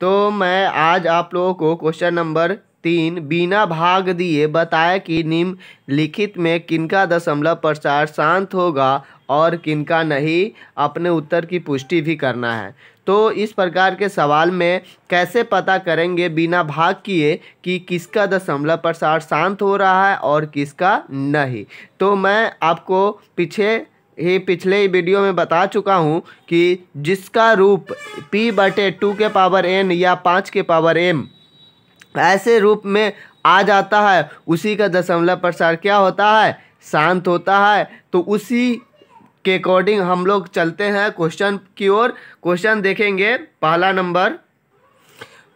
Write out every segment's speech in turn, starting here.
तो मैं आज आप लोगों को क्वेश्चन नंबर तीन, बिना भाग दिए बताया कि निम्नलिखित में किनका दशमलव प्रसार शांत होगा और किनका नहीं, अपने उत्तर की पुष्टि भी करना है। तो इस प्रकार के सवाल में कैसे पता करेंगे बिना भाग किए कि किसका दशमलव प्रसार शांत हो रहा है और किसका नहीं? तो मैं आपको पीछे ही पिछले ही वीडियो में बता चुका हूँ कि जिसका रूप p बटे टू के पावर n या पाँच के पावर m ऐसे रूप में आ जाता है, उसी का दशमलव प्रसार क्या होता है? शांत होता है। तो उसी के अकॉर्डिंग हम लोग चलते हैं क्वेश्चन की ओर। क्वेश्चन देखेंगे। पहला नंबर।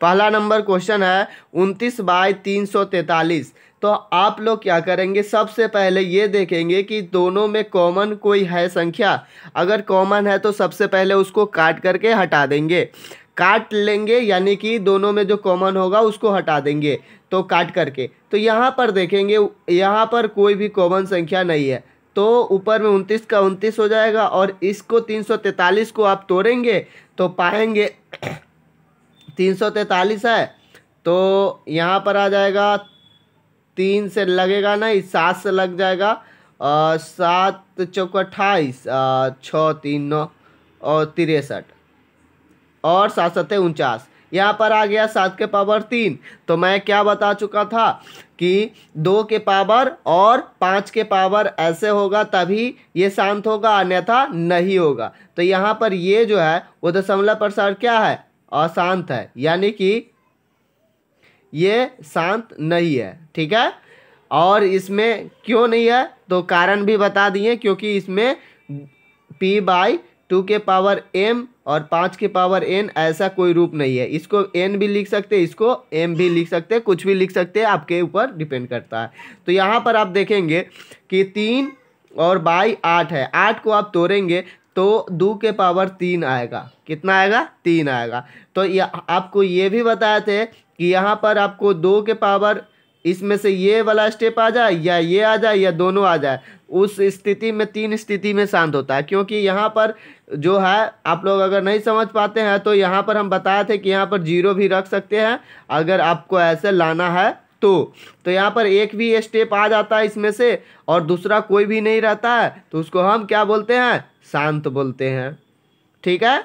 पहला नंबर क्वेश्चन है, उनतीस बाई तीन सौ तैतालीस। तो आप लोग क्या करेंगे? सबसे पहले ये देखेंगे कि दोनों में कॉमन कोई है संख्या। अगर कॉमन है तो सबसे पहले उसको काट करके हटा देंगे। काट लेंगे, यानी कि दोनों में जो कॉमन होगा उसको हटा देंगे। तो काट करके। तो यहाँ पर देखेंगे, यहाँ पर कोई भी कॉमन संख्या नहीं है। तो ऊपर में उनतीस का उनतीस हो जाएगा और इसको तीन सौ तैतालीस को आप तोड़ेंगे तो पाएँगे तीन सौ तैतालीस है। तो यहाँ पर आ जाएगा तीन से लगेगा नहीं, सात से लग जाएगा। सात चौक अट्ठाईस छः, तीन, नौ और तिरसठ। और सात सत्तर उनचास। यहाँ पर आ गया सात के पावर तीन। तो मैं क्या बता चुका था कि दो के पावर और पाँच के पावर ऐसे होगा तभी ये शांत होगा, अन्यथा नहीं होगा। तो यहाँ पर ये जो है, वो दशमलव प्रसार क्या है? अशांत है। यानी कि ये शांत नहीं है, ठीक है? और इसमें क्यों नहीं है? तो कारण भी बता दिए, क्योंकि इसमें पी बाई टू के पावर एम और पाँच के पावर एन ऐसा कोई रूप नहीं है। इसको एन भी लिख सकते हैं इसको एम भी लिख सकते हैं कुछ भी लिख सकते हैं आपके ऊपर डिपेंड करता है। तो यहाँ पर आप देखेंगे कि तीन और बाई आठ है। आठ को आप तोड़ेंगे तो दो के पावर तीन आएगा। कितना आएगा? तीन आएगा। तो आपको ये भी बताए थे कि यहाँ पर आपको दो के पावर, इसमें से ये वाला स्टेप आ जाए, या ये आ जाए, या दोनों आ जाए, उस स्थिति में, तीन स्थिति में शांत होता है। क्योंकि यहाँ पर जो है, आप लोग अगर नहीं समझ पाते हैं तो यहाँ पर हम बताए थे कि यहाँ पर ज़ीरो भी रख सकते हैं, अगर आपको ऐसे लाना है तो। तो यहाँ पर एक भी स्टेप आ जाता है इसमें से, और दूसरा कोई भी नहीं रहता है तो उसको हम क्या बोलते हैं? शांत बोलते हैं। ठीक है?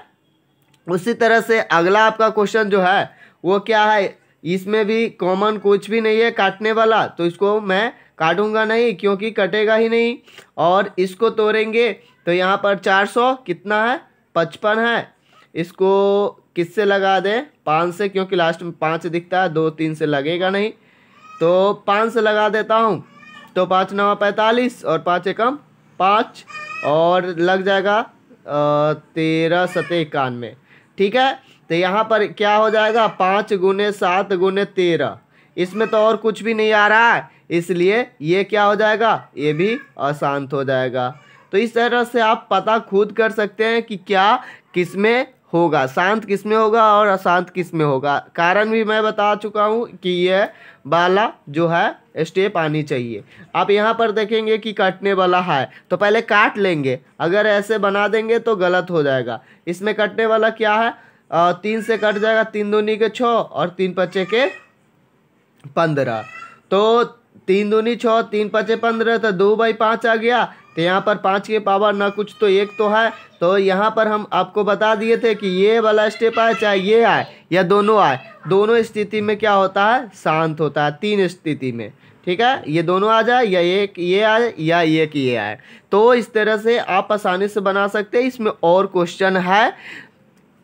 उसी तरह से अगला आपका क्वेश्चन जो है, वो क्या है? इसमें भी कॉमन कुछ भी नहीं है काटने वाला तो इसको मैं काटूँगा नहीं क्योंकि कटेगा ही नहीं। और इसको तोड़ेंगे तो यहाँ पर 400 कितना है? पचपन है। इसको किससे लगा दें? पाँच से, क्योंकि लास्ट में पाँच दिखता है, दो तीन से लगेगा नहीं। तो पाँच से लगा देता हूँ तो पाँच नवा पैंतालीस और पाँच एकम पाँच, और लग जाएगा तेरह सतह इक्यानवे। ठीक है? तो यहाँ पर क्या हो जाएगा? पाँच गुने सात गुने तेरह। इसमें तो और कुछ भी नहीं आ रहा है। इसलिए ये क्या हो जाएगा? ये भी अशांत हो जाएगा। तो इस तरह से आप पता खुद कर सकते हैं कि क्या किसमें होगा। शांत किसमें होगा और अशांत किसमें होगा? कारण भी मैं बता चुका हूँ कि यह वाला जो है स्टेप आनी चाहिए। आप यहाँ पर देखेंगे कि काटने वाला है तो पहले काट लेंगे। अगर ऐसे बना देंगे तो गलत हो जाएगा। इसमें कटने वाला क्या है? आ, तीन से कट जाएगा तीन दूनी के छः और तीन पच्चे के पंद्रह। तो तीन दूनी छः तीन पचे पंद्रह तो दो बाई पाँच आ गया। तो यहाँ पर पाँच के पावर ना कुछ तो एक तो है। तो यहाँ पर हम आपको बता दिए थे कि ये वाला स्टेप आए, चाहे ये आए या दोनों आए, दोनों स्थिति में क्या होता है? शांत होता है तीन स्थिति में। ठीक है? ये दोनों आ जाए, या एक ये आए, या एक ये आए। तो इस तरह से आप आसानी से बना सकते हैं। इसमें और क्वेश्चन है।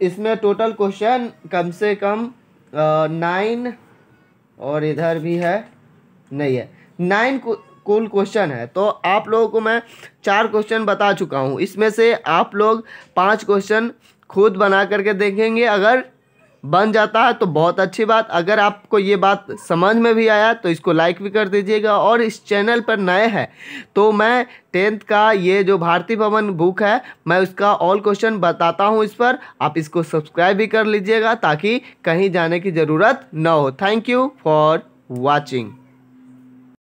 इसमें टोटल क्वेश्चन कम से कम नाइन और इधर भी है, नहीं है। नाइन कुल क्वेश्चन है। तो आप लोगों को मैं चार क्वेश्चन बता चुका हूँ। इसमें से आप लोग पाँच क्वेश्चन खुद बना करके देखेंगे। अगर बन जाता है तो बहुत अच्छी बात। अगर आपको ये बात समझ में भी आया तो इसको लाइक भी कर दीजिएगा। और इस चैनल पर नए हैं तो मैं टेंथ का ये जो भारतीय भवन बुक है, मैं उसका ऑल क्वेश्चन बताता हूँ इस पर। आप इसको सब्सक्राइब भी कर लीजिएगा ताकि कहीं जाने की ज़रूरत ना हो। Thank you for watching.